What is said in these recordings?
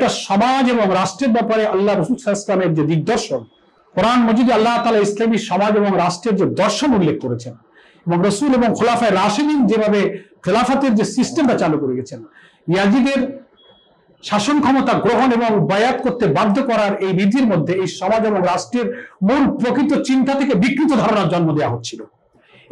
একটা সমাজ এবং রাষ্ট্রের ব্যাপারে আল্লাহ রসুল ইসলামের যে দিগদর্শন, কোরআন মজিদে আল্লাহ তালা ইসলামী সমাজ এবং রাষ্ট্রের যে দর্শন উল্লেখ করেছেন এবং রসুল এবং খোলাফায় রাশিদিন যেভাবে খেলাফাতের যে সিস্টেমটা চালু করে গেছেন, ইয়াজিদের শাসন ক্ষমতা গ্রহণ এবং বায়াত করতে বাধ্য করার এই বিধির মধ্যে এই সমাজ এবং রাষ্ট্রের মূল প্রকৃত চিন্তা থেকে বিকৃত ধারণার জন্ম দেওয়া হচ্ছিল।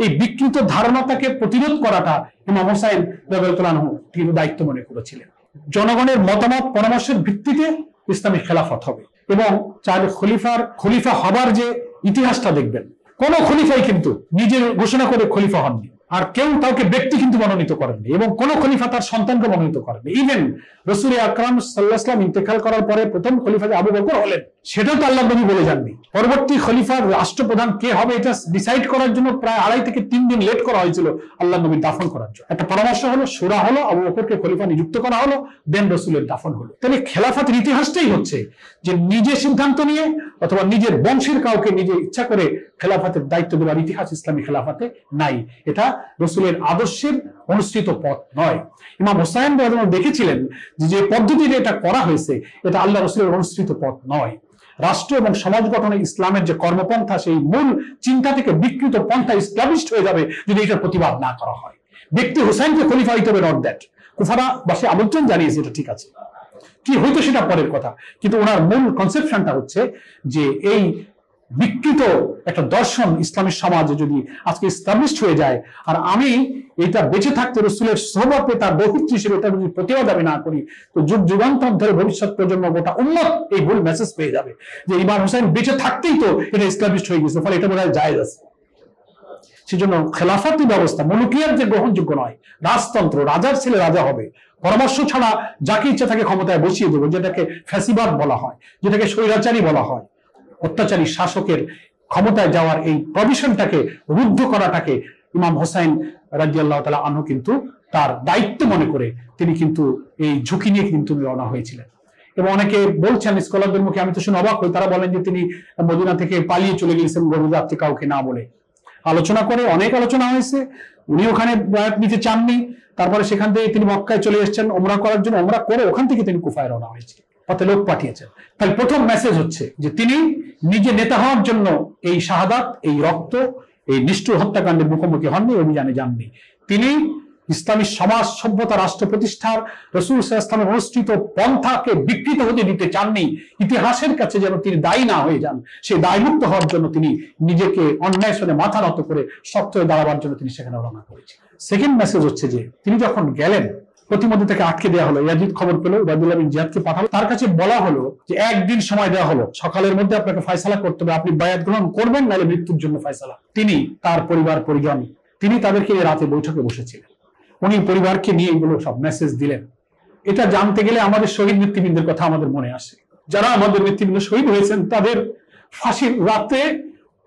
এই বিকৃত ধারণাটাকে প্রতিরোধ করাটা ইমাম হোসাইন রাহু তিনি দায়িত্ব মনে করেছিলেন। জনগণের মতামত, পরামর্শের ভিত্তিতে ইসলামী খেলাফত হবে। এবং চার খলিফার, খলিফা হবার যে ইতিহাসটা দেখবেন, কোন খলিফাই কিন্তু নিজের ঘোষণা করে খলিফা হননি। আর কেউ কাউকে ব্যক্তি কিন্তু মনোনীত করেননি, এবং কোন খলিফা তার সন্তানকে মনোনীত করেননি। ইভেন রসুল আকরাম সাল্লাহাম ইন্তেকাল করার পরে প্রথম খলিফা আবু বকর হলেন সেটাও তো আল্লাহ নবী বলে যাননি পরবর্তী খলিফার রাষ্ট্রপ্রধান কে হবে এটা ডিসাইড করার জন্য প্রায় আড়াই থেকে তিন দিন লেট করা হয়েছিল আল্লাহ নবী দাফন করার জন্য। একটা পরামর্শ হলো, সুরা হলো, আবু বকরকে খলিফা নিযুক্ত করা হলো দেন রসুলের দাফন হলো। তাহলে খেলাফাতের ইতিহাসটাই হচ্ছে যে নিজে সিদ্ধান্ত নিয়ে অথবা নিজের বংশের কাউকে নিজে ইচ্ছা করে খেলাফাতের দায়িত্ব দেওয়ার ইতিহাস ইসলামী খেলাফাতে নাই। এটা রসুলের আদর্শের অনুষ্ঠিত পথ নয়। ইমাম হোসাইন দেখেছিলেন যে পদ্ধতিতে এটা করা হয়েছে, এটা আল্লাহ রসুলের অনুষ্ঠিত পথ নয়। রাষ্ট্র এবং সমাজ গঠনে ইসলামের যে কর্মপন্থা, সেই মূল চিন্তা থেকে বিকৃত পন্থা ইসলামিস্ট হয়ে যাবে যদি এটার প্রতিবাদ না করা হয়। ব্যক্তি হোসাইনকে খলিফা হইতে হবে নট দ্যাট কুফারা বাসে আমন্ত্রণ জানিয়েছে, এটা ঠিক আছে। কি হইতো সেটা পরের কথা। কিন্তু ওনার মূল কনসেপশনটা হচ্ছে যে এই বিকৃত একটা দর্শন ইসলামের সমাজে যদি আজকে ইসলামিস্ট হয়ে যায়, আর আমি এটা বেঁচে থাকতে রসুলের সহবতে তার বহিত্র হিসেবে এটা যদি প্রতিবাদ আমি না করি, তো যুগ যুগান্তর ধরে ভবিষ্যৎ প্রজন্ম গোটা উন্নত এই ভুল মেসেজ পেয়ে যাবে। যে ইমাম হোসেন বেঁচে থাকতেই তো এটা ইসলামিস্ট হয়ে গেছে, ফলে এটা বোধ হয় জায়জ আছে। সেজন্য খেলাফতি ব্যবস্থা মনুকিয়ার যে গ্রহণযোগ্য নয়, রাজতন্ত্র, রাজার ছেলে রাজা হবে। পরামর্শ ছাড়া যাকে ইচ্ছা তাকে ক্ষমতায় বসিয়ে দেবো, যেটাকে ফ্যাসিবাদ বলা হয়, যেটাকে স্বৈরাচারী বলা হয়। অত্যাচারী শাসকের ক্ষমতায় যাওয়ার এই প্রভিশনটাকে রুদ্ধ করাটাকে ইমাম হোসাইন রাজি আল্লাহ তালা আনহু কিন্তু তার দায়িত্ব মনে করে তিনি কিন্তু এই ঝুঁকি নিয়ে কিন্তু রওনা হয়েছিলেন। এবং অনেকে বলছেন স্কলারদের মুখে, আমি তো শুনে অবাক হই, তারা বলেন যে তিনি মদিনা থেকে পালিয়ে চলে গিয়েছেন গভীর কাউকে না বলে। আলোচনা করে অনেক আলোচনা হয়েছে, উনি ওখানে বয়াত নিতে চাননি, তারপরে সেখান থেকে তিনি মক্কায় চলে এসেছেন ওমরা করার জন্য ওমরা করে ওখান থেকে তিনি কুফায় রওনা হয়েছে পথে লোক পাঠিয়েছেন। তাহলে প্রথম মেসেজ হচ্ছে যে তিনি নিজে নেতা হওয়ার জন্য এই শাহাদাত, এই রক্ত, এই নিষ্ঠুর হত্যাকাণ্ডের মুখোমুখি হননি অভিযানে যাননি। তিনি ইসলামী সমাজ সভ্যতা রাষ্ট্র প্রতিষ্ঠার রসুল ইসলামের অনুষ্ঠিত পন্থাকে বিকৃত হতে দিতে চাননি। ইতিহাসের কাছে যেন তিনি দায়ী না হয়ে যান, সে দায়মুক্ত হওয়ার জন্য তিনি নিজেকে অন্যায় সাথে মাথা নত করে শক্ত দাঁড়াবার জন্য তিনি সেখানে রওনা করেছেন। সেকেন্ড মেসেজ হচ্ছে যে, তিনি যখন গেলেন প্রতিমধ্যে তাকে আটকে দেওয়া হলো। ইয়াজিদ খবর পেল, উবায়দুল্লাহ বিন জিয়াদকে পাঠালো। তার কাছে বলা হলো যে, একদিন সময় দেওয়া হলো। সকালের মধ্যে আপনাকে ফয়সালা করতে হবে। আপনি বায়াত গ্রহণ করবেন, নাহলে মৃত্যুর জন্য ফয়সালা। তিনি তার পরিবার, পরিজন, তিনি তাদেরকে রাতে বৈঠকে বসেছিলেন। উনি পরিবারকে নিয়ে এগুলো সব মেসেজ দিলেন। এটা জানতে গেলে আমাদের শহীদ নেতৃবৃন্দের কথা আমাদের মনে আসে। যারা আমাদের নেতৃবৃন্দ শহীদ হয়েছেন, তাদের ফাঁসির রাতে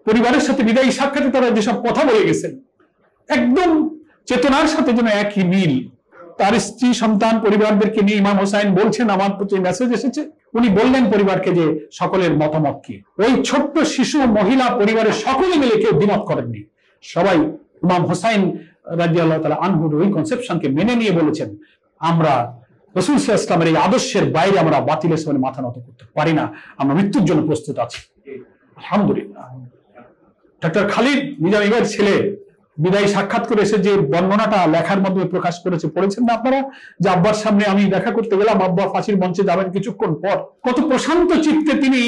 পরিবারের সাথে বিদায়ী সাক্ষাতে তারা যেসব কথা বলে গেছেন, একদম চেতনার সাথে যেন একই মিল তার স্ত্রী, সন্তান, পরিবারদেরকে নিয়ে ইমাম হোসাইন বলছেন, আমার প্রতি মেসেজ এসেছে। উনি বললেন পরিবারকে যে সকলের মতামত কি? ওই ছোট্ট শিশু, মহিলা, পরিবারের সকলে মিলে কেউ দ্বিমত করেননি। সবাই ইমাম হোসাইন রাজি আল্লাহ তালা আনহুর ওই কনসেপশনকে মেনে নিয়ে বলেছেন, আমরা রসুল ইসলামের এই আদর্শের বাইরে আমরা বাতিলের সামনে মাথা নত করতে পারি না। আমরা মৃত্যুর জন্য প্রস্তুত আছি। আলহামদুলিল্লাহ। ডাক্তার খালিদ মিজাম ইবের ছেলে বিদায়ী সাক্ষাৎ করে এসে যে বর্ণনাটা লেখার মাধ্যমে প্রকাশ করেছে, পড়েছেন না আপনারা? যে আব্বার সামনে আমি দেখা করতে গেলাম, আব্বা ফাঁসির মঞ্চে যাবেন কিছুক্ষণ পর। কত প্রশান্ত চিত্তে তিনি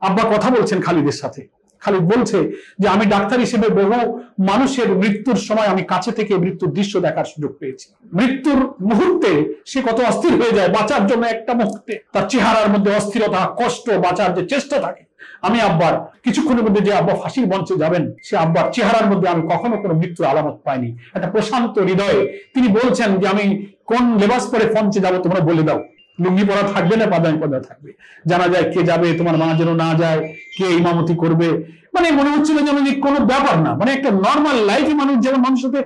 আব্বা কথা বলছেন খালিদের সাথে। খালিদ বলছে যে, আমি ডাক্তার হিসেবে বহু মানুষের মৃত্যুর সময় আমি কাছে থেকে মৃত্যুর দৃশ্য দেখার সুযোগ পেয়েছি। মৃত্যুর মুহূর্তে সে কত অস্থির হয়ে যায় বাঁচার জন্য একটা মুহূর্তে। তার চেহারার মধ্যে অস্থিরতা, কষ্ট, বাঁচার যে চেষ্টা থাকে আমি আব্বার, কিছুক্ষণের মধ্যে যে আব্বা ফাঁসির মঞ্চে যাবেন, সে আব্বার চেহারার মধ্যে আমি কখনো কোনো মৃত্যুর আলামত পাইনি। একটা প্রশান্ত হৃদয়ে তিনি বলছেন যে, আমি কোন লেবাস পরে ফঞ্চে যাব তোমরা বলে দাও। লুঙ্গি পরা থাকবে না পাদানি পদা থাকবে। জানা যায় কে যাবে, তোমার মা যেন না যায়, কে ইমামতি করবে। মানে মনে হচ্ছিল যেন কোনো ব্যাপার না মানে একটা নর্মাল লাইফে মানুষ যেমন মানুষের সাথে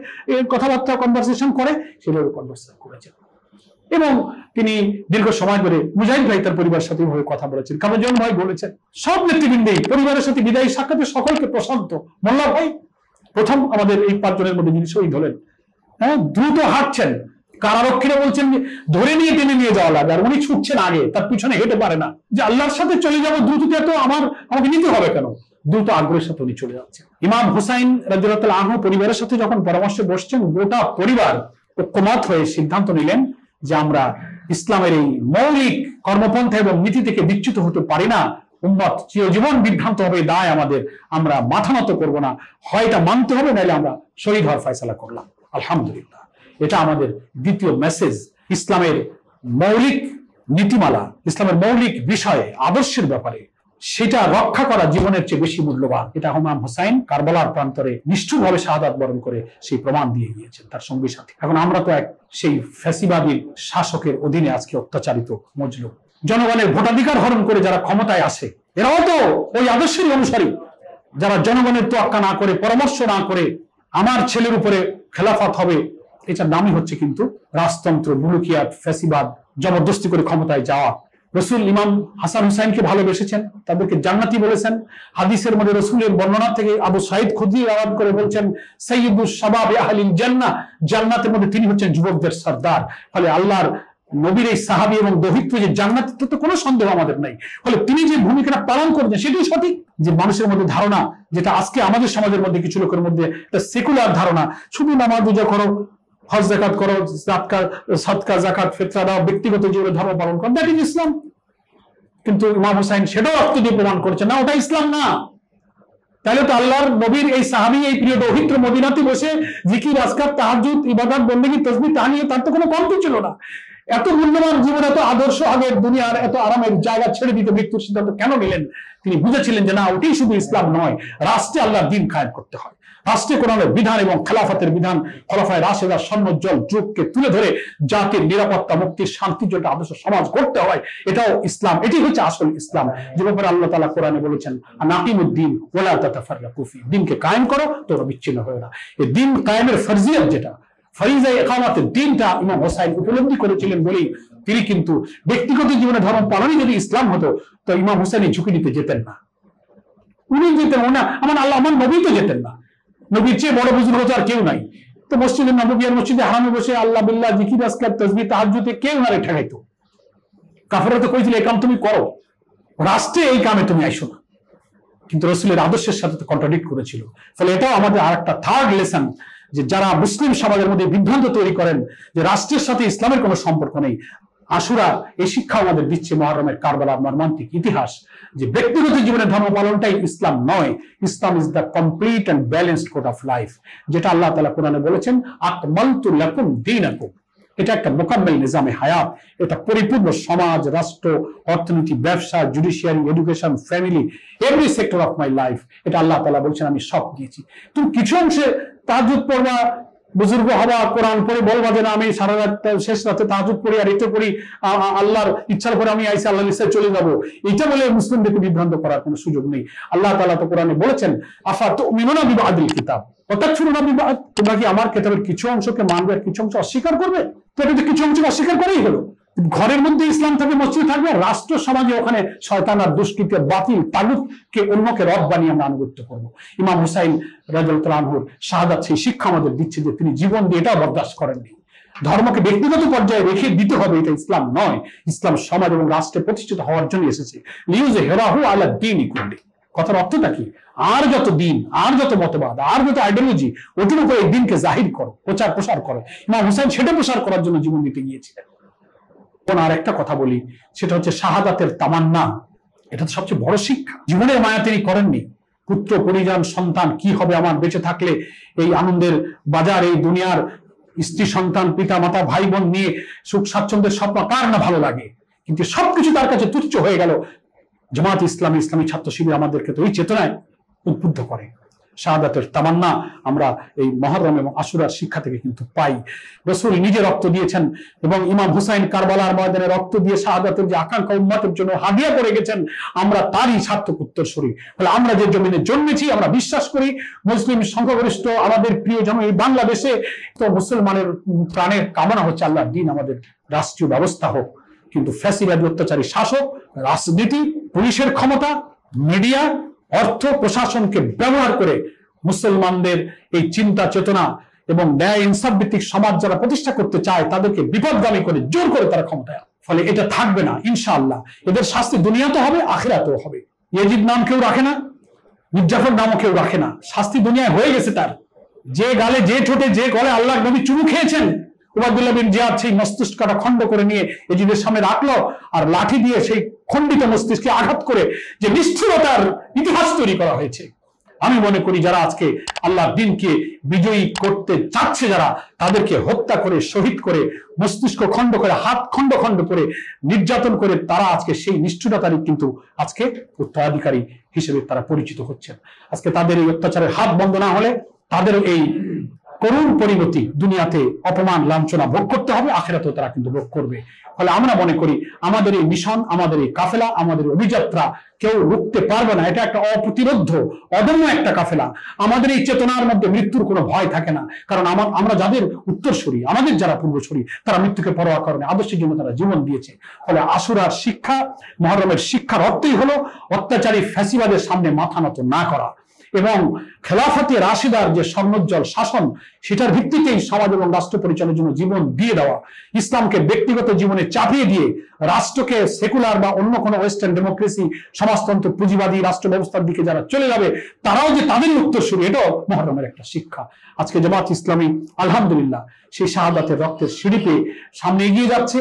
কথাবার্তা কনভারসেশন করে, সেভাবে কনভারসেশন করেছে। এবং তিনি দীর্ঘ সময় ধরে মুজাহিদ ভাই তার পরিবারের সাথে ভাবে কথা বলেছেন। কামরুজ্জামান ভাই বলেছেন, সব নেতৃবৃন্দেই পরিবারের সাথে বিদায়ী সাক্ষাতে সকলকে প্রশান্ত। মোল্লা ভাই, প্রথম আমাদের এই পাঁচজনের মধ্যে যিনি শহীদ হলেন হ্যাঁ দ্রুত হাঁটছেন। কারারক্ষীরা বলছেন যে, ধরে নিয়ে টেনে নিয়ে যাওয়া লাগে আর উনি ছুটছেন আগে, তার পিছনে হেঁটে পারে না। যে আল্লাহর সাথে চলে যাব দ্রুত তো আমার, আমাকে নিতে হবে কেন? দ্রুত আগ্রহের সাথে উনি চলে যাচ্ছেন। ইমাম হুসাইন রাজিউল আহ পরিবারের সাথে যখন পরামর্শে বসছেন, গোটা পরিবার ঐক্যমত হয়ে সিদ্ধান্ত নিলেন যে আমরা ইসলামের এই মৌলিক কর্মপন্থা এবং নীতি থেকে বিচ্যুত হতে পারি না, উম্মত চিরজীবন বিভ্রান্ত হবে, দায় আমাদের আমরা মাথা নত করব না। হয় এটা মানতে হবে, নাহলে আমরা শহীদ হওয়ার ফয়সালা করলাম। আলহামদুলিল্লাহ। এটা আমাদের দ্বিতীয় মেসেজ ইসলামের মৌলিক নীতিমালা, ইসলামের মৌলিক বিষয়ে, আদর্শের ব্যাপারে। সেটা রক্ষা করা জীবনের চেয়ে বেশি মূল্যবান। এটা হুমায়ুন হোসাইন কারবালার প্রান্তরে নিষ্ঠুরভাবে শাহাদাত বরণ করে সেই প্রমাণ দিয়ে গিয়েছেন তার সঙ্গী সাথে। এখন আমরা তো এক সেই ফ্যাসিবাদী শাসকের অধীনে আজকে অত্যাচারিত মজলুম। জনগণের ভোটাধিকার হরণ করে যারা ক্ষমতায় আসে, এরাও তো ওই আদর্শের অনুসারী। যারা জনগণের তোয়াক্কা না করে, পরামর্শ না করে আমার ছেলের উপরে খেলাফত হবে, এটার নামই হচ্ছে কিন্তু রাজতন্ত্র, মুলুকিয়াত, ফ্যাসিবাদ, জবরদস্তি করে ক্ষমতায় যাওয়া। রসুল ইমাম হাসান হুসাইনকে ভালোবেসেছেন, তাদেরকে জান্নাতি বলেছেন। হাদিসের মধ্যে রসুলের বর্ণনা থেকে আবু সাইদ খুদি আওয়াজ করে বলছেন সৈয়দুল শাবাব আহলিল জান্নাহ। জান্নাতের মধ্যে তিনি হচ্ছেন যুবকদের সর্দার। ফলে আল্লাহর নবীর এই সাহাবি এবং দহিত্ব যে জান্নাত তো কোনো সন্দেহ আমাদের নাই। ফলে তিনি যে ভূমিকাটা পালন করছেন সেটাই সঠিক যে মানুষের মধ্যে ধারণা, যেটা আজকে আমাদের সমাজের মধ্যে, কিছু লোকের মধ্যে একটা সেকুলার ধারণা, শুধু নামাজ পূজা করো হজ জাকাত করো সৎকা জাকাত ফেতরা দাও, ব্যক্তিগত জীবনে ধর্ম পালন করো দ্যাট ইজ ইসলাম। কিন্তু ইমাম হোসাইন সেটাও রক্ত দিয়ে প্রমাণ করছে, না, ওটা ইসলাম না। তাহলে তো আল্লাহর নবীর এই সাহাবি, এই প্রিয় দৌহিত্র মদিনাতে বসে জিকির, আজকার তাহাজুদ ইবাদত, বন্দেগী তসবি তা নিয়ে তার তো কোনো কমতি ছিল না। এত মূল্যবান জীবন, এত আদর্শ আগের দুনিয়ার, এত আরামের জায়গা ছেড়ে দিতে মৃত্যুর সিদ্ধান্ত কেন নিলেন? তিনি বুঝেছিলেন যে না, ওটাই শুধু ইসলাম নয়, রাষ্ট্রে আল্লাহর দিন কায়েম করতে হয়। রাষ্ট্রে কোরআনের বিধান এবং খেলাফতের বিধান খলাফায় রাশেদার স্বর্ণোজ্জ্বল যুগকে তুলে ধরে জাতির নিরাপত্তা, মুক্তির, শান্তির জন্য আদর্শ সমাজ করতে হয়। এটাও ইসলাম এটি হচ্ছে আসল ইসলাম। যে ব্যাপারে আল্লাহ তালা কোরআনে বলেছেন নাকিমুদ্দিন ওলা তাতাফাররা কুফি দিনকে কায়েম করো, তোমরা বিচ্ছিন্ন হয়ে না। এই দিন কায়েমের ফরজিয়ত যেটা, ফরিজা একামাতের দিনটা ইমাম হোসাইন উপলব্ধি করেছিলেন বলেই তিনি কিন্তু ব্যক্তিগত জীবনে ধর্ম পালনই যদি ইসলাম হতো, তো ইমাম হোসেন ঝুঁকি নিতে যেতেন না। উনি যেতেন ওনা আমার আল্লাহ, আমার নবী তো যেতেন না। নবীর চেয়ে বড় বুজুর্গ তো আর কেউ নাই। তো মসজিদে নবী আর মসজিদে হারামে বসে আল্লাহ বিল্লাহ জিকির আসকার তসবি তাহাজুতে কেউ না ঠেকাইতো। কাফেরা তো কইছিল, এই কাম তুমি করো। রাষ্ট্রে এই কামে তুমি আইসো না। কিন্তু রসুলের আদর্শের সাথে তো কন্ট্রাডিক্ট করেছিল। ফলে এটাও আমাদের আর একটা থার্ড লেসন যে যারা মুসলিম সমাজের মধ্যে বিভ্রান্ত তৈরি করেন, যে রাষ্ট্রের সাথে ইসলামের কোনো সম্পর্ক নেই আশুরা এই শিক্ষা আমাদের দিচ্ছে মহরমের কারবালা মর্মান্তিক ইতিহাস যে ব্যক্তিগত জীবনে ধর্ম পালনটাই ইসলাম নয়। Islam is the complete and balanced code of life যেটা আল্লাহ তালা কোরআনে বলেছেন, আকমালতু লাকুম দীনাকুম। এটা একটা মোকাম্মেল নিজামে হায়াত, এটা পরিপূর্ণ সমাজ, রাষ্ট্র, অর্থনীতি, ব্যবসা judiciary education family every sector of my life এটা আল্লাহ তালা বলছেন, আমি সব দিয়েছি। তুমি কিছু অংশে তাজুদ পড়বা বুজুর্গ হবা, কোরআন পড়ে বলবা যে না, আমি সারা রাত, শেষ রাতে তাহাজুদ পড়ি আর এটা পড়ি আল্লাহর ইচ্ছার পরে আমি আইসি আল্লাহ ইচ্ছায় চলে যাব। এটা বলে মুসলিমদেরকে বিভ্রান্ত করার কোনো সুযোগ নেই। আল্লাহ তালা তো কোরআনে বলেছেন, আফা তো মিনোনা বিবাহ আদিল কিতাব? অর্থাৎ শুনুন বিবাহ তোমরা কি আমার কেতাবের কিছু অংশকে মানবে আর কিছু অংশ অস্বীকার করবে? তো এটা কিছু অংশকে অস্বীকার করেই হলো। ঘরের মধ্যে ইসলাম থাকবে মসজিদ থাকবে, রাষ্ট্র সমাজে ওখানে শয়তান আর দুষ্কৃতের বাতিল তাগুতকে অন্যকে রব বানিয়ে আমরা আনুগত্য করব। ইমাম হুসাইন রাজুর শাহাদাত সেই শিক্ষা আমাদের দিচ্ছে যে তিনি জীবন দিয়ে এটা বরদাস্ত করেননি। ধর্মকে ব্যক্তিগত পর্যায়ে রেখে দিতে হবে, এটা ইসলাম নয়। ইসলাম সমাজ এবং রাষ্ট্রে প্রতিষ্ঠিত হওয়ার জন্য এসেছে। লিউজে হেরাহু আল্লাহ দিন ইকুয়ালি কথার অর্থটা কি? আর যত দিন, আর যত মতবাদ, আর যত আইডিওলজি ওটির উপরে এই দিনকে জাহির করো প্রচার প্রসার করো। ইমাম হুসাইন সেটা প্রসার করার জন্য জীবন দিতে গিয়েছিলেন। আর একটা কথা বলি, সেটা হচ্ছে শাহাদাতের তামান্না। এটা তো সবচেয়ে বড় শিক্ষা। জীবনের মায়া তিনি করেননি। পুত্র, পরিজন, সন্তান, কি হবে আমার বেঁচে থাকলে? এই আনন্দের বাজার, এই দুনিয়ার স্ত্রী, সন্তান, পিতা, মাতা, ভাই, বোন নিয়ে সুখ, স্বাচ্ছন্দ্যের স্বপ্ন কার না ভালো লাগে? কিন্তু সবকিছু তার কাছে তুচ্ছ হয়ে গেল। জামাত ইসলামী ইসলামী ছাত্র শিবির আমাদেরকে তো এই চেতনায় উদ্বুদ্ধ করে। শাহাদাতের তামান্না আমরা এই মহরম এবং আশুরার শিক্ষা থেকে কিন্তু পাই। রসুল নিজে রক্ত দিয়েছেন এবং ইমাম হুসাইন কারবালার ময়দানে রক্ত দিয়ে শাহাদাতের যে আকাঙ্ক্ষা উন্মতের জন্য হাদিয়া করে গেছেন, আমরা তারই সার্থক উত্তরসূরি। ফলে আমরা যে জমিনে জন্মেছি, আমরা বিশ্বাস করি, মুসলিম সংখ্যাগরিষ্ঠ আমাদের প্রিয় জন এই বাংলাদেশে তো মুসলমানের প্রাণের কামনা হচ্ছে আল্লাহ দিন, আমাদের রাষ্ট্রীয় ব্যবস্থা হোক। কিন্তু ফ্যাসিবাদী অত্যাচারী শাসক, রাজনীতি, পুলিশের ক্ষমতা, মিডিয়া অর্থ প্রশাসনকে ব্যবহার করে মুসলমানদের এই চিন্তা চেতনা এবং ন্যায় ইনসাফ ভিত্তিক সমাজ যারা প্রতিষ্ঠা করতে চায়, তাদেরকে বিপদগামী করে, জোর করে তারা ক্ষমতায় ফলে এটা থাকবে না, ইনশাআল্লাহ। এদের শাস্তি দুনিয়াতে হবে, আখিরাতেও হবে। ইয়েজিদ নাম কেউ রাখে না? মির্জাফর নামও কেউ রাখে না? শাস্তি দুনিয়ায় হয়ে গেছে তার। যে গালে যে ঠোঁটে, যে গলে আল্লাহ নবী চুমু খেয়েছেন বিন জিয়াদ সেই মস্তিষ্কটা খণ্ড করে নিয়ে এজিদের সামনে রাখল আর লাঠি দিয়ে সেই খণ্ডিত মস্তিষ্কে আঘাত করে যে নিষ্ঠুরতার ইতিহাস তৈরি করা হয়েছে। আমি মনে করি যারা আজকে আল্লাহ দিনকে বিজয়ী করতে চাচ্ছে, যারা তাদেরকে হত্যা করে, শহীদ করে, মস্তিষ্ক খণ্ড করে, হাত খণ্ড খণ্ড করে নির্যাতন করে, তারা আজকে সেই নিষ্ঠুরতারই কিন্তু আজকে উত্তরাধিকারী হিসেবে তারা পরিচিত হচ্ছেন। আজকে তাদের এই অত্যাচারের হাত বন্ধ না হলে তাদের এই করুণ পরিণতি দুনিয়াতে অপমান, লাঞ্ছনা ভোগ করতে হবে, আখেরাতেও তারা কিন্তু ভোগ করবে। ফলে আমরা মনে করি, আমাদের এই মিশন, আমাদের এই কাফেলা, আমাদের অভিযাত্রা কেউ রুখতে পারবে না। এটা একটা অপ্রতিরোধ, অদম্য একটা কাফেলা। আমাদের এই চেতনার মধ্যে মৃত্যুর কোনো ভয় থাকে না। কারণ আমার আমরা যাদের উত্তরসূরি, আমাদের যারা পূর্বসূরি, তারা মৃত্যুকে পরোয়া করে না। আদর্শের জন্য তারা জীবন দিয়েছে। ফলে আশুরার শিক্ষা, মহরমের শিক্ষার অর্থই হলো অত্যাচারী ফ্যাসিবাদের সামনে মাথা নত না করা। এবং খেলাফতে রাশিদার যে স্বর্ণোজ্জ্বল শাসন, সেটার ভিত্তিতেই সমাজ এবং রাষ্ট্র পরিচালনার জন্য জীবন দিয়ে দেওয়া। ইসলামকে ব্যক্তিগত জীবনে চাপিয়ে দিয়ে রাষ্ট্রকে সেকুলার বা অন্য কোনো ওয়েস্টার্ন ডেমোক্রেসি, সমাজতন্ত্র পুঁজিবাদী রাষ্ট্র ব্যবস্থার দিকে যারা চলে যাবে, তারাও যে তাদের উত্তর শুরু, এটাও মহরমের একটা শিক্ষা। আজকে জামাত ইসলামী, আলহামদুলিল্লাহ, সেই শাহাদাতের রক্তের সিঁড়ি পেয়ে সামনে এগিয়ে যাচ্ছে।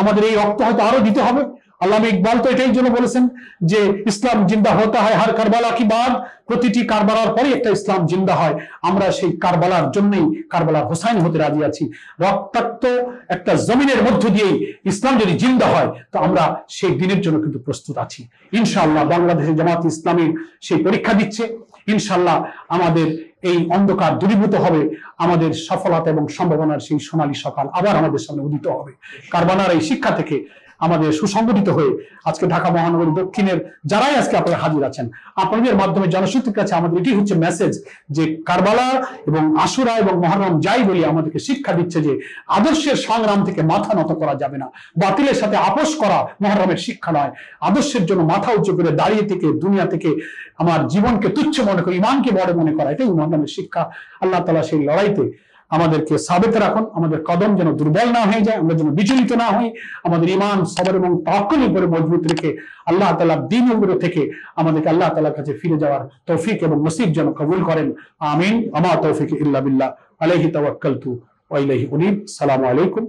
আমাদের এই রক্ত হয়তো আরও দিতে হবে। আল্লাহ ইকবাল তো এটাই জন্য বলেছেন যে ইসলাম জিন্দা হতে হয় হার কারবালা কি বাদ? প্রতিটি কারবালার পরে একটা ইসলাম জিন্দা হয়। আমরা সেই কারবালার জন্যই কারবালার হোসাইন হতে রাজি আছি। রক্তাক্ত একটা জমিনের মধ্য দিয়েই ইসলাম যদি জিন্দা হয়, তো আমরা সেই দিনের জন্য কিন্তু প্রস্তুত আছি। ইনশাআল্লাহ বাংলাদেশে জামাত ইসলামী সেই পরীক্ষা দিচ্ছে। ইনশাল্লাহ আমাদের এই অন্ধকার দূরীভূত হবে। আমাদের সফলতা এবং সম্ভাবনার সেই সোনালী সকাল আবার আমাদের সামনে উদিত হবে। কারবানার এই শিক্ষা থেকে আমাদের সুসংগঠিত হয়ে আজকে ঢাকা মহানগরী দক্ষিণের যারাই আজকে আপনারা হাজির আছেন, আপনাদের মাধ্যমে জনশক্তির কাছে আমাদের এটি হচ্ছে মেসেজ যে কারবালা এবং আশুরা এবং মহরম যাই বলি আমাদেরকে শিক্ষা দিচ্ছে যে আদর্শের সংগ্রাম থেকে মাথা নত করা যাবে না। বাতিলের সাথে আপোষ করা মহরমের শিক্ষা নয়। আদর্শের জন্য মাথা উঁচু করে দাঁড়িয়ে থেকে, দুনিয়া থেকে আমার জীবনকে তুচ্ছ মনে করি, ইমানকে বড় মনে করা, এটাই মহরমের শিক্ষা। আল্লাহ তালা সেই লড়াইতে আমাদেরকে সাবেত রাখুন, আমাদের কদম যেন দুর্বল না হয়ে যায়, আমরা যেন বিচলিত না হই, আমাদের ইমান সবর এবং তাক্কুল উপরে মজবুত রেখে আল্লাহ তালা দিন থেকে আমাদেরকে আল্লাহ তালার কাছে ফিরে যাওয়ার তৌফিক এবং নসিব যেন কবুল করেন। আমিন। আমা তৌফিক ইল্লা বিল্লাহ। আলাইহি তাওয়াক্কালতু ওয়া ইলাইহি উনিব। সালামু আলাইকুম